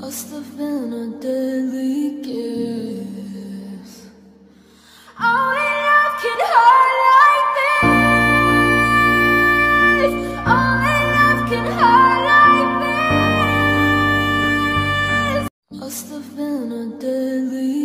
Must have been a deadly kiss. Only love can hurt like this. Only love can hurt like this. Must have been a deadly